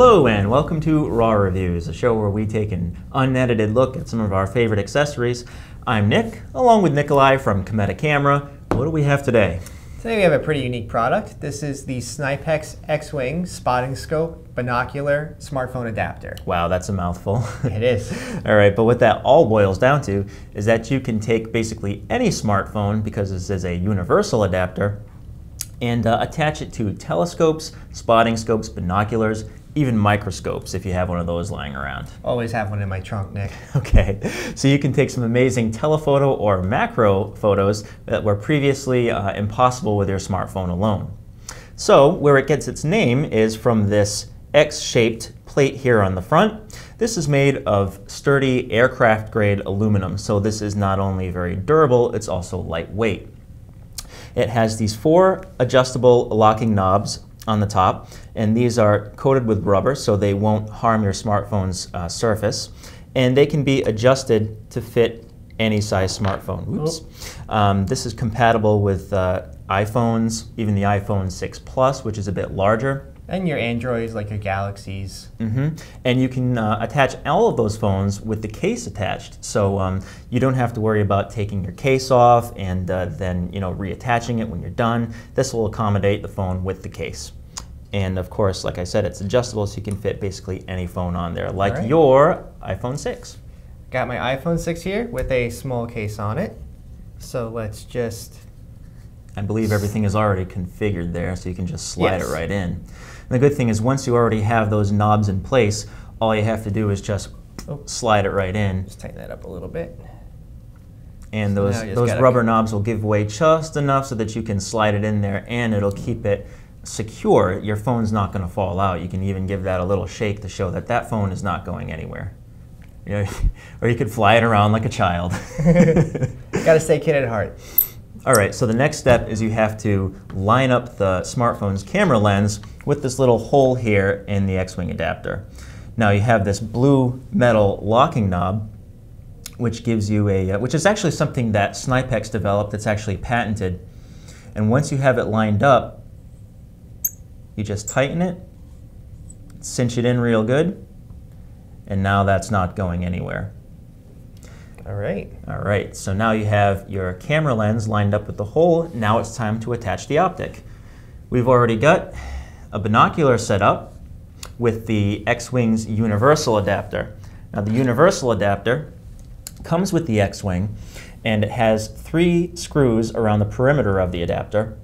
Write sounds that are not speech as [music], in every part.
Hello and welcome to Raw Reviews, a show where we take an unedited look at some of our favorite accessories. I'm Nick, along with Nikolai from Cameta Camera. What do we have today? Today we have a pretty unique product. This is the Snypex X-Wing spotting scope binocular smartphone adapter. Wow, that's a mouthful. [laughs] It is. [laughs] all right, but what that all boils down to is that you can take basically any smartphone, because this is a universal adapter, and uh, attach it to telescopes, spotting scopes, binoculars, even microscopes if you have one of those lying around. Always have one in my trunk, Nick. [laughs] Okay, so you can take some amazing telephoto or macro photos that were previously uh, impossible with your smartphone alone. So where it gets its name is from this X-shaped plate here on the front. This is made of sturdy aircraft grade aluminum, so this is not only very durable, it's also lightweight. It has these four adjustable locking knobs on the top, and these are coated with rubber so they won't harm your smartphone's uh, surface. And they can be adjusted to fit any size smartphone. Oops. Oh. Um, this is compatible with uh, iPhones, even the iPhone 6 Plus, which is a bit larger. And your Androids, like your Galaxies. Mm-hmm. And you can uh, attach all of those phones with the case attached. So um, you don't have to worry about taking your case off and uh, then you know reattaching it when you're done. This will accommodate the phone with the case. And of course, like I said, it's adjustable so you can fit basically any phone on there, like right. your iPhone 6. Got my iPhone 6 here with a small case on it. So let's just... I believe everything is already configured there, so you can just slide yes. it right in. And the good thing is once you already have those knobs in place, all you have to do is just oh. slide it right in. Just tighten that up a little bit. And so those, those rubber knobs will give way just enough so that you can slide it in there and it'll keep it secure. Your phone's not going to fall out. You can even give that a little shake to show that that phone is not going anywhere. You know, [laughs] or you could fly it around like a child. [laughs] Got to stay kid at heart. All right, so the next step is you have to line up the smartphone's camera lens with this little hole here in the X-Wing adapter. Now you have this blue metal locking knob which gives you a, uh, which is actually something that Snypex developed that's actually patented. And once you have it lined up, you just tighten it, cinch it in real good, and now that's not going anywhere. All right. All right, so now you have your camera lens lined up with the hole. Now it's time to attach the optic. We've already got a binocular set up with the X-Wing's universal adapter. Now the universal adapter comes with the X-Wing and it has three screws around the perimeter of the adapter.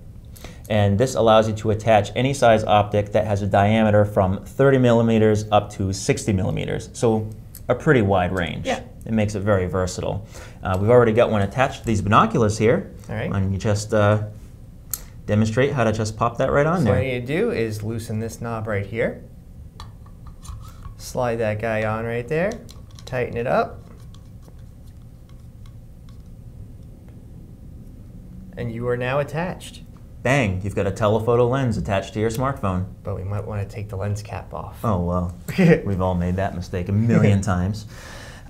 And this allows you to attach any size optic that has a diameter from 30 millimeters up to 60 millimeters. So a pretty wide range. Yeah. It makes it very versatile. Uh, we've already got one attached to these binoculars here. All right. And you just uh, demonstrate how to just pop that right on so there. what you need to do is loosen this knob right here. Slide that guy on right there. Tighten it up. And you are now attached. Bang, you've got a telephoto lens attached to your smartphone. But we might want to take the lens cap off. Oh, well, [laughs] we've all made that mistake a million [laughs] times.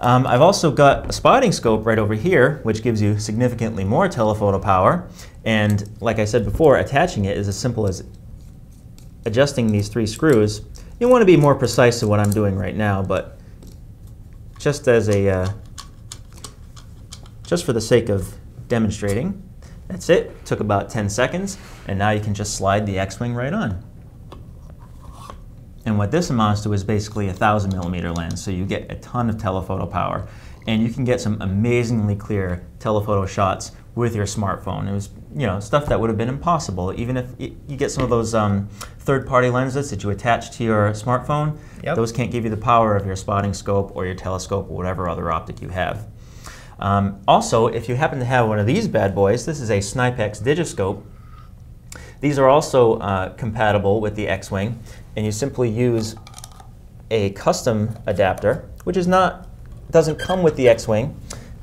Um, I've also got a spotting scope right over here, which gives you significantly more telephoto power. And like I said before, attaching it is as simple as adjusting these three screws. You want to be more precise to what I'm doing right now, but just as a, uh, just for the sake of demonstrating, that's it. Took about 10 seconds, and now you can just slide the X-Wing right on. And what this amounts to is basically a 1,000 millimeter lens, so you get a ton of telephoto power. And you can get some amazingly clear telephoto shots with your smartphone. It was, you know, stuff that would have been impossible. Even if you get some of those um, third-party lenses that you attach to your smartphone, yep. those can't give you the power of your spotting scope or your telescope or whatever other optic you have. Um, also, if you happen to have one of these bad boys, this is a Snypex Digiscope. These are also uh, compatible with the X-Wing, and you simply use a custom adapter, which is not doesn't come with the X-Wing,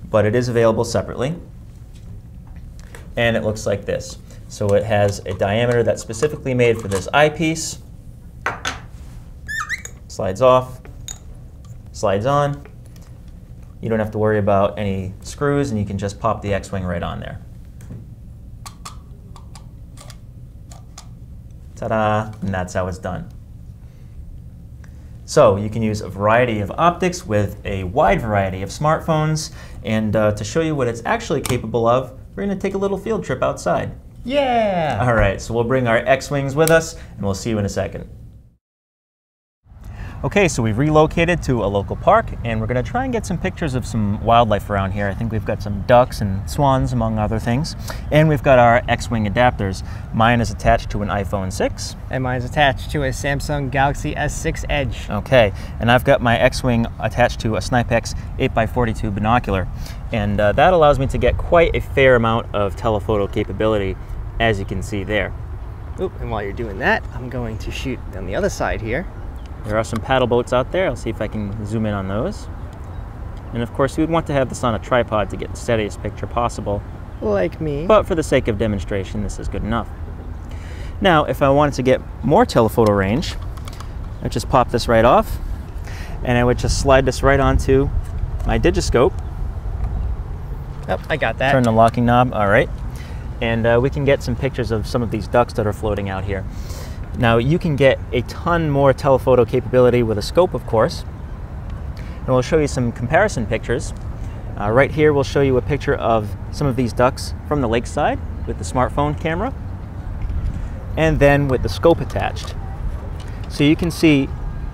but it is available separately. And it looks like this. So it has a diameter that's specifically made for this eyepiece. Slides off, slides on, you don't have to worry about any screws and you can just pop the X-Wing right on there. Ta-da, and that's how it's done. So you can use a variety of optics with a wide variety of smartphones. And uh, to show you what it's actually capable of, we're going to take a little field trip outside. Yeah! All right, so we'll bring our X-Wings with us, and we'll see you in a second. Okay, so we've relocated to a local park and we're going to try and get some pictures of some wildlife around here. I think we've got some ducks and swans, among other things. And we've got our X-Wing adapters. Mine is attached to an iPhone 6. And mine is attached to a Samsung Galaxy S6 Edge. Okay, and I've got my X-Wing attached to a Snypex 8x42 binocular. And uh, that allows me to get quite a fair amount of telephoto capability, as you can see there. Oop, and while you're doing that, I'm going to shoot on the other side here. There are some paddle boats out there. I'll see if I can zoom in on those. And of course, we would want to have this on a tripod to get the steadiest picture possible. Like me. But for the sake of demonstration, this is good enough. Now, if I wanted to get more telephoto range, I'd just pop this right off, and I would just slide this right onto my digiscope. Yep, I got that. Turn the locking knob, all right. And uh, we can get some pictures of some of these ducks that are floating out here. Now you can get a ton more telephoto capability with a scope, of course. And we'll show you some comparison pictures. Uh, right here we'll show you a picture of some of these ducks from the lakeside with the smartphone camera and then with the scope attached. So you can see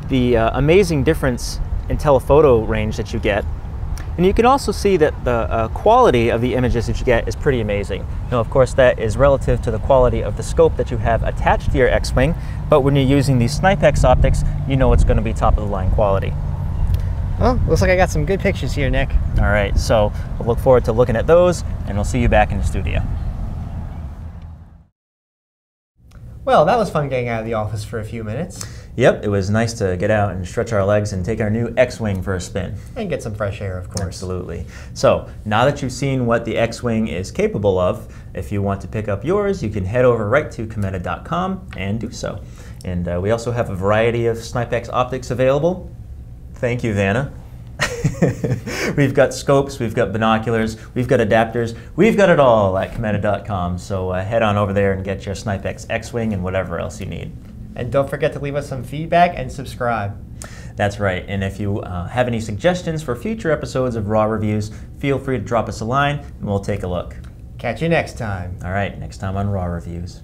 the uh, amazing difference in telephoto range that you get and you can also see that the uh, quality of the images that you get is pretty amazing. Now, of course, that is relative to the quality of the scope that you have attached to your X-Wing, but when you're using these Snypex optics, you know it's going to be top of the line quality. Well, looks like I got some good pictures here, Nick. All right, so we'll look forward to looking at those, and we'll see you back in the studio. Well, that was fun getting out of the office for a few minutes. Yep, it was nice to get out and stretch our legs and take our new X-Wing for a spin. And get some fresh air, of course. Absolutely. So, now that you've seen what the X-Wing is capable of, if you want to pick up yours, you can head over right to Cameta.com and do so. And uh, we also have a variety of Snypex optics available. Thank you, Vanna. [laughs] we've got scopes, we've got binoculars, we've got adapters, we've got it all at Cameta.com. So uh, head on over there and get your Snypex X-Wing and whatever else you need. And don't forget to leave us some feedback and subscribe. That's right. And if you uh, have any suggestions for future episodes of Raw Reviews, feel free to drop us a line and we'll take a look. Catch you next time. All right, next time on Raw Reviews.